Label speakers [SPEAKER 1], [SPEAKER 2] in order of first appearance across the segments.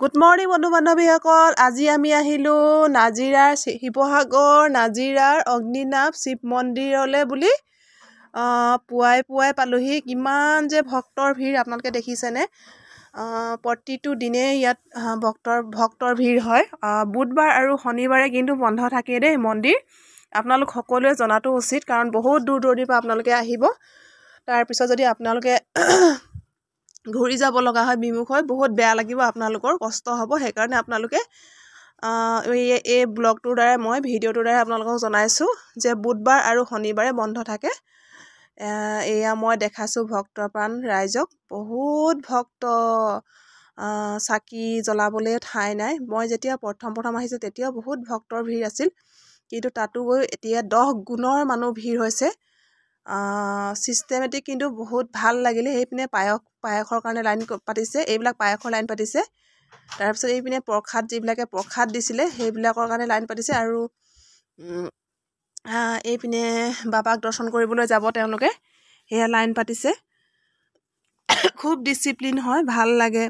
[SPEAKER 1] Good morning বন্ধু বান্ধৱীসকল। আজি আমি আহিলোঁ নাজিৰাৰ শিৱসাগৰ নাজিৰাৰ অগ্নিনাভ শিৱ মন্দিৰলৈ বুলি পুৱাই পুৱাই পালোহি। কিমান যে ভক্তৰ ভিৰ আপোনালোকে দেখিছেনে? প্ৰতিটো দিনেই ইয়াত ভক্তৰ ভক্তৰ ভিৰ হয়। বুধবাৰ আৰু শনিবাৰে কিন্তু বন্ধ থাকে দেই মন্দিৰ। আপোনালোক সকলোৱে জনাটো উচিত কাৰণ বহুত দূৰ দূৰণিৰ পৰা আপোনালোকে আহিব। তাৰপিছত যদি আপোনালোকে ঘূৰি যাব লগা হয় বিমুখ হয় বহুত বেয়া লাগিব আপোনালোকৰ কষ্ট হ'ব। সেইকাৰণে আপোনালোকে এই ব্লগটোৰ দ্বাৰাই মই ভিডিঅ'টোৰ দ্বাৰাই আপোনালোকক জনাইছোঁ যে বুধবাৰ আৰু শনিবাৰে বন্ধ থাকে। এয়া মই দেখাইছোঁ ভক্তপ্ৰাণ ৰাইজক। বহুত ভক্ত চাকি জ্বলাবলৈ ঠাই নাই। মই যেতিয়া প্ৰথম প্ৰথম আহিছোঁ তেতিয়াও বহুত ভক্তৰ ভিৰ আছিল। কিন্তু তাতো গৈ এতিয়া দহ গুণৰ মানুহ ভিৰ হৈছে। ছিষ্টেমেটিক কিন্তু বহুত ভাল লাগিলে। সেইপিনে পায়স পায়সৰ কাৰণে লাইন পাতিছে। এইবিলাক পায়সৰ লাইন পাতিছে। তাৰপিছত এইপিনে প্ৰসাদ যিবিলাকে প্ৰসাদ দিছিলে সেইবিলাকৰ কাৰণে লাইন পাতিছে। আৰু এইপিনে বাবাক দৰ্শন কৰিবলৈ যাব তেওঁলোকে। সেয়া লাইন পাতিছে। খুব ডিচিপ্লিন হয় ভাল লাগে।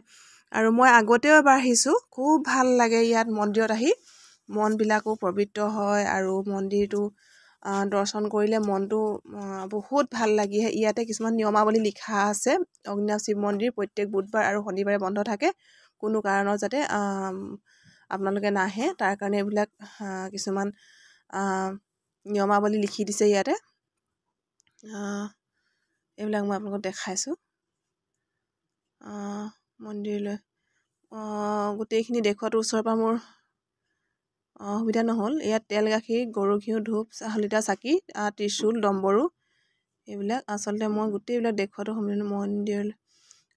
[SPEAKER 1] আৰু মই আগতেও এবাৰ আহিছোঁ। খুব ভাল লাগে ইয়াত মন্দিৰত আহি। মনবিলাকো পবিত্ৰ হয় আৰু মন্দিৰটো দৰ্শন কৰিলে মনটো বহুত ভাল লাগি আহে ইয়াতে কিছুমান নিয়মাৱলী লিখা আছে। অগ্নিনাভ শিৱ মন্দিৰ প্ৰত্যেক বুধবাৰ আৰু শনিবাৰে বন্ধ থাকে। কোনো কাৰণত যাতে আপোনালোকে নাহে। তাৰ কাৰণে এইবিলাক কিছুমান নিয়মাৱলী লিখি দিছে ইয়াতে। এইবিলাক মই আপোনালোকক দেখাইছোঁ। মন্দিৰলৈ গোটেইখিনি দেখুৱাটো ওচৰৰ পৰা মোৰ সুবিধা নহ'ল। ইয়াত তেল গাখীৰ গৰু ঘিউ ধূপ চালিতা চাকি ত্ৰিশূল ডম্বৰু এইবিলাক। আচলতে মই গোটেইবিলাক দেখুৱাটো সম্পূৰ্ণ মন্দিৰলৈ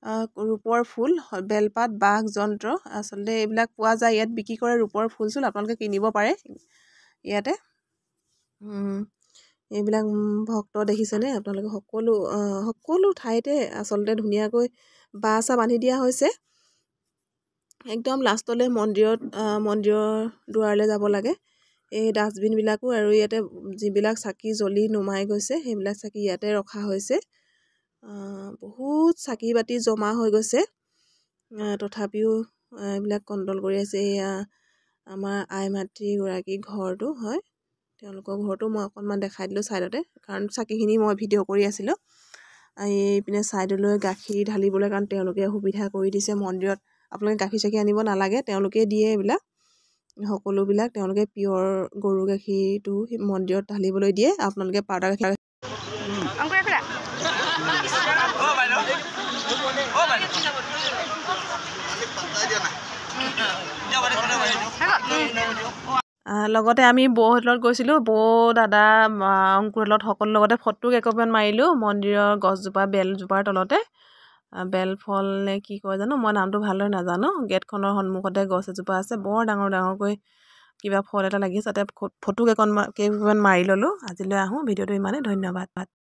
[SPEAKER 1] আহ, ৰূপৰ ফুল বেলপাত বাঘ যন্ত্ৰ আচলতে এইবিলাক পোৱা যায়। ইয়াত বিক্ৰী কৰে ৰূপৰ ফুল চুল আপোনালোকে কিনিব পাৰে। ইয়াতে। এইবিলাক ভক্ত দেখিছেনে? আপোনালোকে সকলো সকলো ঠাইতে আচলতে ধুনীয়াকৈ বাহ চাহ বান্ধি দিয়া হৈছে। একদম লাষ্টলৈ মন্দিৰত মন্দিৰৰ দুৱাৰলৈ যাব লাগে। এই ডাষ্টবিনবিলাকো আৰু ইয়াতে যিবিলাক চাকি জ্বলি নুমাই গৈছে সেইবিলাক চাকি ইয়াতে ৰখা হৈছে। বহুত চাকি বাতি জমা হৈ গৈছে। তথাপিও এইবিলাক কণ্ট্ৰল কৰি আছে এয়া আমাৰ আই মাতৃগৰাকী ঘৰটো হয়। তেওঁলোকৰ ঘৰটো মই অকণমান দেখাই দিলোঁ ছাইডতে কাৰণ চাকিখিনি মই ভিডিঅ' কৰি আছিলোঁ। এইপিনে ছাইডলৈ গাখীৰ ঢালিবলৈ কাৰণ তেওঁলোকে সুবিধা কৰি দিছে মন্দিৰত। আপোনালোকে গাখীৰ চাখীৰ আনিব নালাগে তেওঁলোকে দিয়ে এইবিলাক। সকলোবিলাক তেওঁলোকে পিয়ৰ গৰু গাখীৰটো মন্দিৰত ঢালিবলৈ দিয়ে আপোনালোকে পাউদাৰ গাখীৰ লগতে আমি বৌহঁতৰ গৈছিলোঁ বৌ দাদা লগত সকলো লগতে ফটো কেইকপিমান মাৰিলোঁ মন্দিৰৰ গছজোপা বেলজোপাৰ তলতে। বেল ফল নে কি কয় জানো? মই নামটো ভালদৰে নাজানো। গেটখনৰ সন্মুখতে গছ এজোপা আছে। বৰ ডাঙৰ ডাঙৰকৈ কিবা ফল এটা লাগি আছে তাতে ফটো কেইকণ কেইকপিমান মাৰি ল'লোঁ। আজিলৈ আহোঁ। ভিডিঅ'টো ইমানেই। ধন্যবাদ।